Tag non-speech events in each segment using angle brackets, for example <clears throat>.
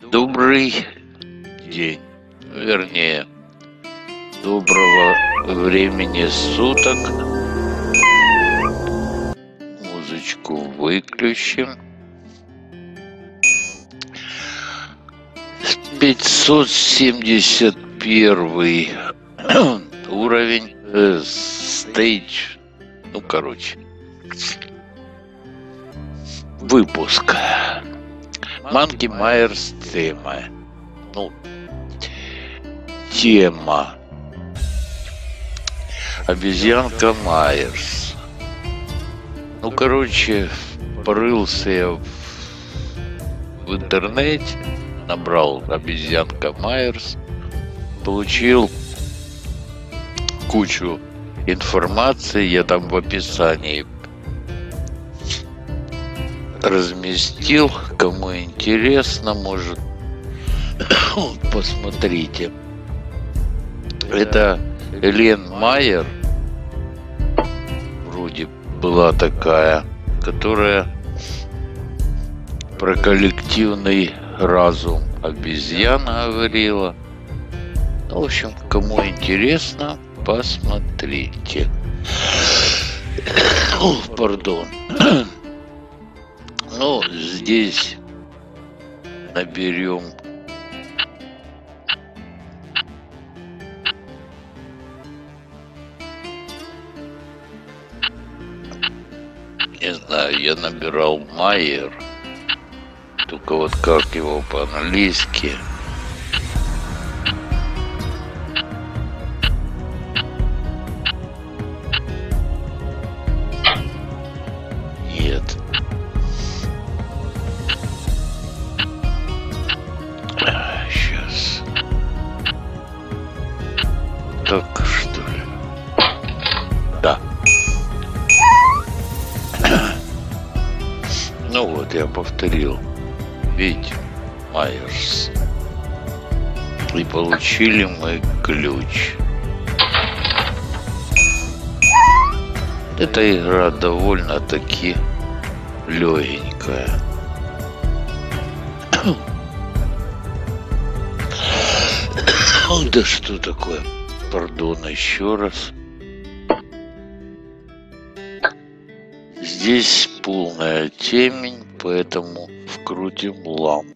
Добрый день, вернее, доброго времени суток. Музычку выключим. 571 <clears throat> уровень, э, стейдж, ну короче, выпуск. Манки Майерс тема. Ну, тема. Обезьянка Майерс. Ну, короче, порылся я в, в интернете, набрал обезьянка Майерс, получил кучу информации, я там в описании разместил. Кому интересно, может <coughs> посмотрите. Это Элен Майер, вроде была такая, которая про коллективный разум обезьян говорила. Ну, в общем, кому интересно, посмотрите. О, пардон. Ну, здесь наберем не знаю, я набирал Майер, только вот как его по-английски. Ну вот, я повторил. Видите, Майерс. И получили мы ключ. Эта игра довольно-таки легенькая. Да что такое? Пардон, еще раз. Здесь полная темень, поэтому вкрутим лампу.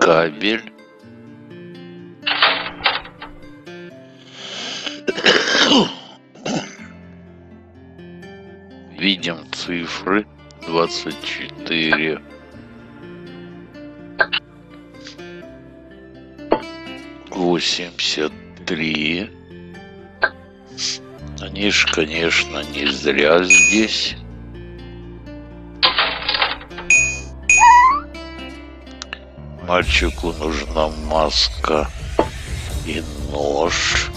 Кабель. Видим цифры 24. Восемьдесят три. Они ж, конечно, не зря здесь. Мальчику нужна маска и нож.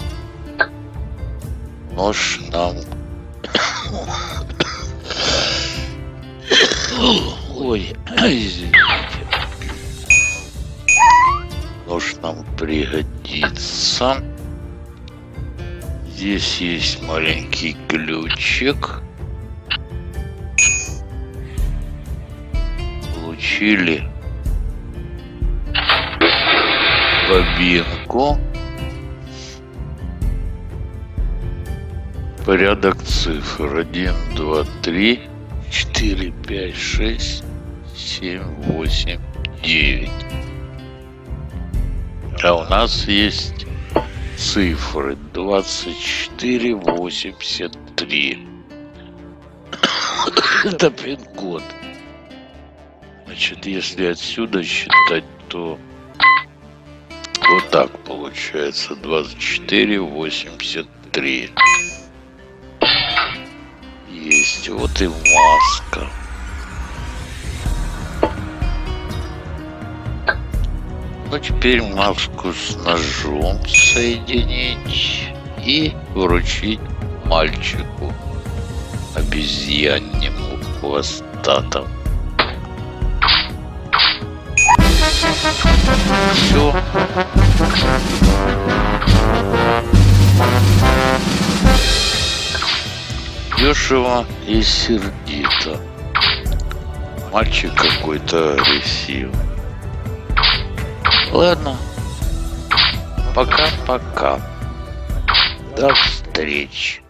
Нож нам... <coughs> Ой, <coughs> извините. Нож нам пригодится. Здесь есть маленький ключик. Получили бобинку. Порядок цифр. 1, 2, 3, 4, 5, 6, 7, 8, 9. А у нас есть цифры 24, 83. <coughs> Это пин-код. Значит, если отсюда считать, то вот так получается 24, 83. Есть вот и маска. Ну, теперь маску с ножом соединить и вручить мальчику обезьяннему. хвостатом. Все. Дешево и сердито. Мальчик какой-то агрессивный. Ладно. Пока-пока. До встречи.